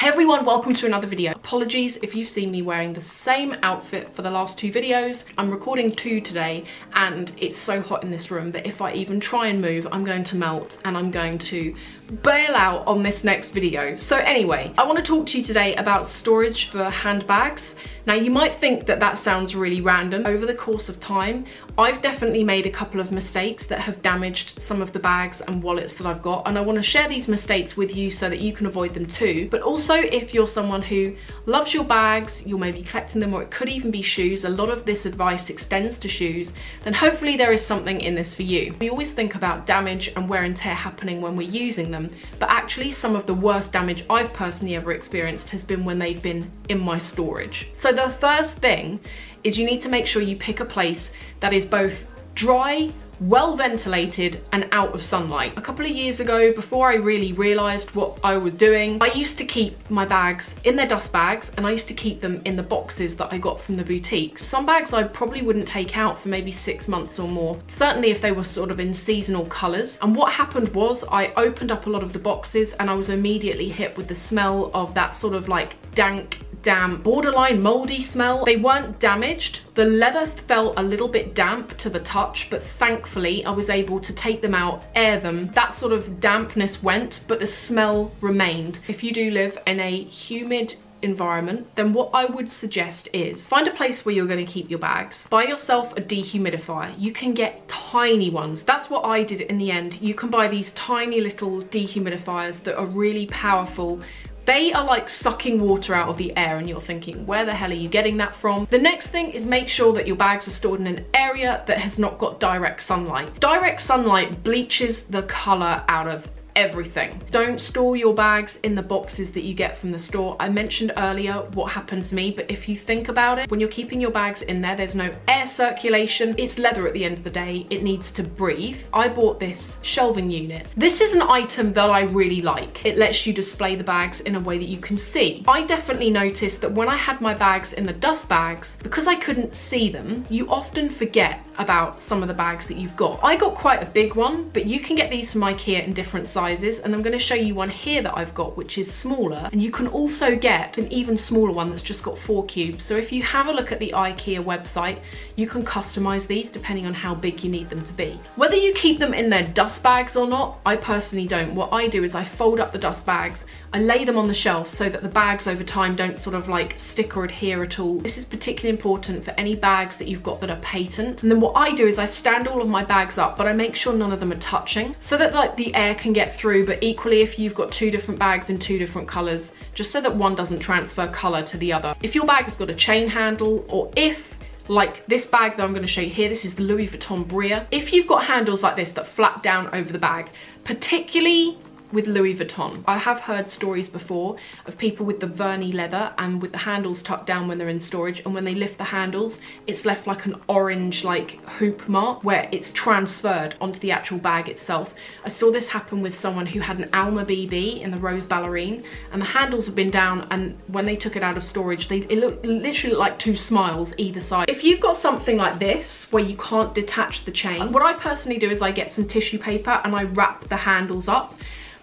Hey everyone, welcome to another video. Apologies if you've seen me wearing the same outfit for the last two videos. I'm recording two today and it's so hot in this room that if I even try and move, I'm going to melt and I'm going to bail out on this next video. So anyway, I want to talk to you today about storage for handbags. Now you might think that that sounds really random. Over the course of time, I've definitely made a couple of mistakes that have damaged some of the bags and wallets that I've got and I want to share these mistakes with you so that you can avoid them too. But also if you're someone who loves your bags, you're maybe collecting them or it could even be shoes, a lot of this advice extends to shoes, then hopefully there is something in this for you. We always think about damage and wear and tear happening when we're using them them, but actually some of the worst damage I've personally ever experienced has been when they've been in my storage. So the first thing is you need to make sure you pick a place that is both dry well ventilated and out of sunlight. A couple of years ago, before I really realised what I was doing, I used to keep my bags in their dust bags and I used to keep them in the boxes that I got from the boutique. Some bags I probably wouldn't take out for maybe six months or more, certainly if they were sort of in seasonal colours. And what happened was I opened up a lot of the boxes and I was immediately hit with the smell of that sort of like dank damp, borderline moldy smell. They weren't damaged. The leather felt a little bit damp to the touch, but thankfully I was able to take them out, air them. That sort of dampness went, but the smell remained. If you do live in a humid environment, then what I would suggest is find a place where you're going to keep your bags. Buy yourself a dehumidifier. You can get tiny ones. That's what I did in the end. You can buy these tiny little dehumidifiers that are really powerful they are like sucking water out of the air and you're thinking, where the hell are you getting that from? The next thing is make sure that your bags are stored in an area that has not got direct sunlight. Direct sunlight bleaches the color out of everything. Don't store your bags in the boxes that you get from the store. I mentioned earlier what happened to me, but if you think about it, when you're keeping your bags in there, there's no air circulation. It's leather at the end of the day. It needs to breathe. I bought this shelving unit. This is an item that I really like. It lets you display the bags in a way that you can see. I definitely noticed that when I had my bags in the dust bags, because I couldn't see them, you often forget about some of the bags that you've got. I got quite a big one, but you can get these from Ikea in different sizes, and I'm gonna show you one here that I've got, which is smaller, and you can also get an even smaller one that's just got four cubes. So if you have a look at the Ikea website, you can customize these depending on how big you need them to be. Whether you keep them in their dust bags or not, I personally don't. What I do is I fold up the dust bags, I lay them on the shelf so that the bags over time don't sort of like stick or adhere at all. This is particularly important for any bags that you've got that are patent. And then what I do is I stand all of my bags up, but I make sure none of them are touching so that like the air can get through. But equally, if you've got two different bags in two different colors, just so that one doesn't transfer color to the other. If your bag has got a chain handle or if like this bag that I'm going to show you here, this is the Louis Vuitton Brea. If you've got handles like this that flap down over the bag, particularly with Louis Vuitton. I have heard stories before of people with the vernis leather and with the handles tucked down when they're in storage and when they lift the handles it's left like an orange like hoop mark where it's transferred onto the actual bag itself. I saw this happen with someone who had an Alma BB in the Rose Ballerine and the handles have been down and when they took it out of storage they it looked literally like two smiles either side. If you've got something like this where you can't detach the chain what I personally do is I get some tissue paper and I wrap the handles up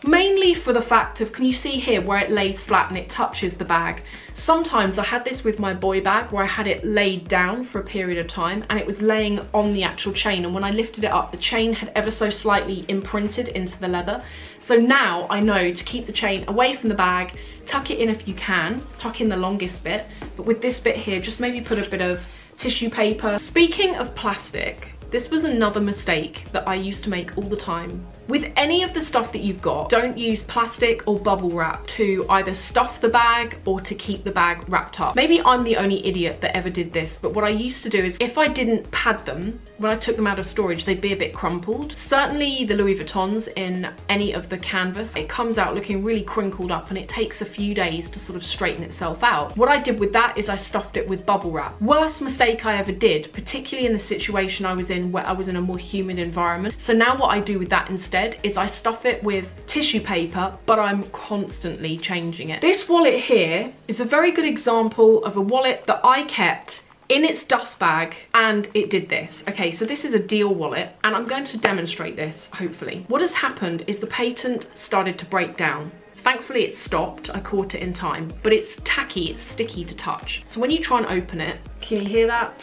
mainly for the fact of, can you see here where it lays flat and it touches the bag? Sometimes I had this with my boy bag where I had it laid down for a period of time and it was laying on the actual chain and when I lifted it up the chain had ever so slightly imprinted into the leather. So now I know to keep the chain away from the bag, tuck it in if you can, tuck in the longest bit, but with this bit here just maybe put a bit of tissue paper. Speaking of plastic, this was another mistake that I used to make all the time. With any of the stuff that you've got, don't use plastic or bubble wrap to either stuff the bag or to keep the bag wrapped up. Maybe I'm the only idiot that ever did this, but what I used to do is if I didn't pad them, when I took them out of storage, they'd be a bit crumpled. Certainly the Louis Vuittons in any of the canvas, it comes out looking really crinkled up and it takes a few days to sort of straighten itself out. What I did with that is I stuffed it with bubble wrap. Worst mistake I ever did, particularly in the situation I was in where I was in a more humid environment. So now what I do with that instead is I stuff it with tissue paper, but I'm constantly changing it. This wallet here is a very good example of a wallet that I kept in its dust bag and it did this. Okay, so this is a deal wallet and I'm going to demonstrate this, hopefully. What has happened is the patent started to break down Thankfully it stopped, I caught it in time, but it's tacky, it's sticky to touch. So when you try and open it, can you hear that?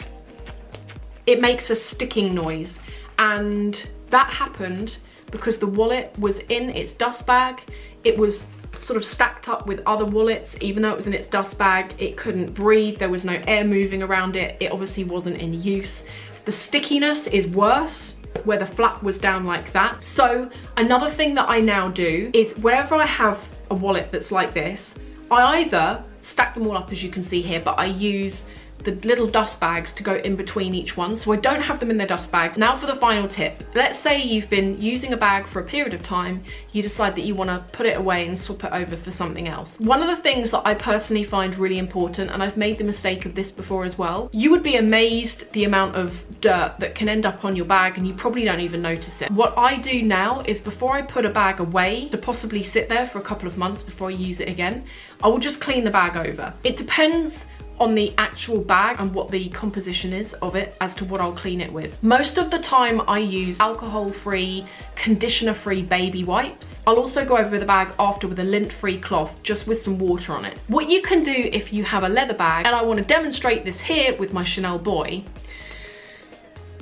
It makes a sticking noise and that happened because the wallet was in its dust bag. It was sort of stacked up with other wallets. Even though it was in its dust bag it couldn't breathe. There was no air moving around it. It obviously wasn't in use. The stickiness is worse where the flap was down like that. So another thing that I now do is wherever I have a wallet that's like this I either stack them all up as you can see here but I use the little dust bags to go in between each one so I don't have them in their dust bags. Now for the final tip. Let's say you've been using a bag for a period of time, you decide that you want to put it away and swap it over for something else. One of the things that I personally find really important, and I've made the mistake of this before as well, you would be amazed the amount of dirt that can end up on your bag and you probably don't even notice it. What I do now is before I put a bag away to possibly sit there for a couple of months before I use it again, I will just clean the bag over. It depends on the actual bag and what the composition is of it as to what I'll clean it with. Most of the time I use alcohol-free, conditioner-free baby wipes. I'll also go over the bag after with a lint-free cloth just with some water on it. What you can do if you have a leather bag, and I want to demonstrate this here with my Chanel Boy,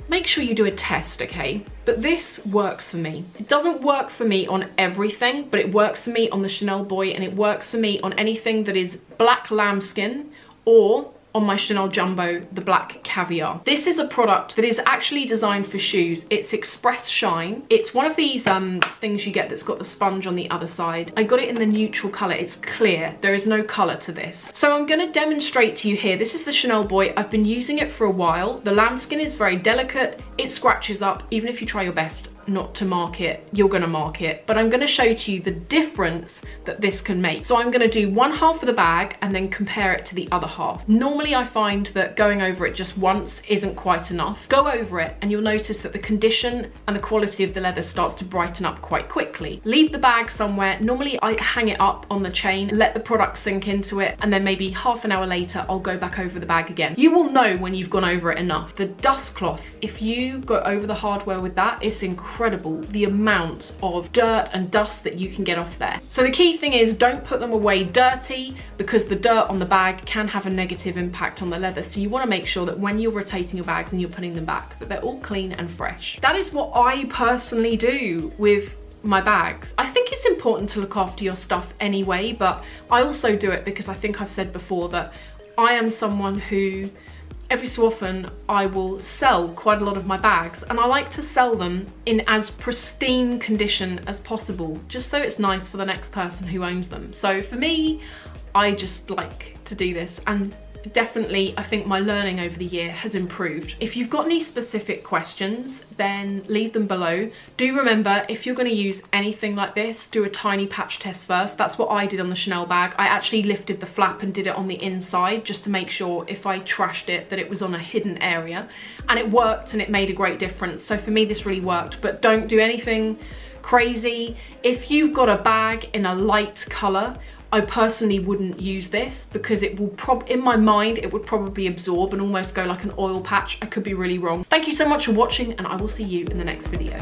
make sure you do a test, okay? But this works for me. It doesn't work for me on everything, but it works for me on the Chanel Boy and it works for me on anything that is black lambskin or on my Chanel Jumbo, the black caviar. This is a product that is actually designed for shoes. It's Express Shine. It's one of these um, things you get that's got the sponge on the other side. I got it in the neutral color. It's clear. There is no color to this. So I'm gonna demonstrate to you here. This is the Chanel Boy. I've been using it for a while. The lambskin is very delicate. It scratches up, even if you try your best not to mark it, you're gonna mark it. But I'm gonna show to you the difference that this can make. So I'm gonna do one half of the bag and then compare it to the other half. Normally I find that going over it just once isn't quite enough. Go over it and you'll notice that the condition and the quality of the leather starts to brighten up quite quickly. Leave the bag somewhere. Normally I hang it up on the chain, let the product sink into it, and then maybe half an hour later I'll go back over the bag again. You will know when you've gone over it enough. The dust cloth, if you go over the hardware with that, it's incredible the amount of dirt and dust that you can get off there. So the key thing is don't put them away dirty because the dirt on the bag can have a negative impact on the leather. So you wanna make sure that when you're rotating your bags and you're putting them back, that they're all clean and fresh. That is what I personally do with my bags. I think it's important to look after your stuff anyway, but I also do it because I think I've said before that I am someone who every so often I will sell quite a lot of my bags and I like to sell them in as pristine condition as possible just so it's nice for the next person who owns them. So for me, I just like to do this and definitely I think my learning over the year has improved. If you've got any specific questions then leave them below. Do remember if you're going to use anything like this do a tiny patch test first. That's what I did on the Chanel bag. I actually lifted the flap and did it on the inside just to make sure if I trashed it that it was on a hidden area and it worked and it made a great difference. So for me this really worked but don't do anything crazy. If you've got a bag in a light colour I personally wouldn't use this because it will prob in my mind it would probably absorb and almost go like an oil patch. I could be really wrong. Thank you so much for watching and I will see you in the next video.